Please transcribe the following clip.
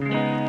Mm-hmm.